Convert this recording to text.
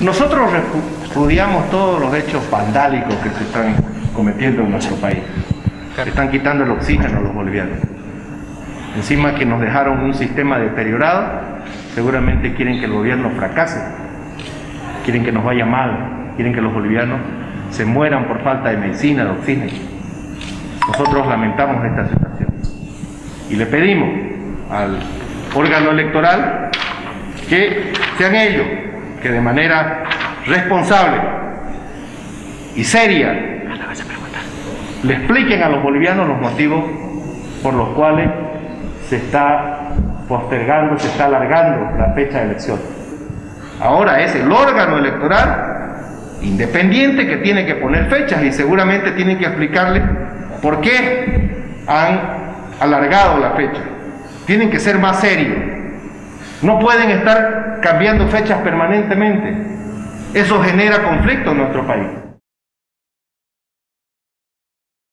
Nosotros repudiamos todos los hechos vandálicos que se están cometiendo en nuestro país. Se están quitando el oxígeno a los bolivianos. Encima que nos dejaron un sistema deteriorado, seguramente quieren que el gobierno fracase, quieren que nos vaya mal, quieren que los bolivianos se mueran por falta de medicina, de oxígeno. Nosotros lamentamos esta situación y le pedimos al órgano electoral que sean ellos que de manera responsable y seria le expliquen a los bolivianos los motivos por los cuales se está postergando, se está alargando la fecha de elección. Ahora es el órgano electoral independiente que tiene que poner fechas y seguramente tiene que explicarle por qué han alargado la fecha. Tienen que ser más serios. No pueden estar cambiando fechas permanentemente. Eso genera conflicto en nuestro país.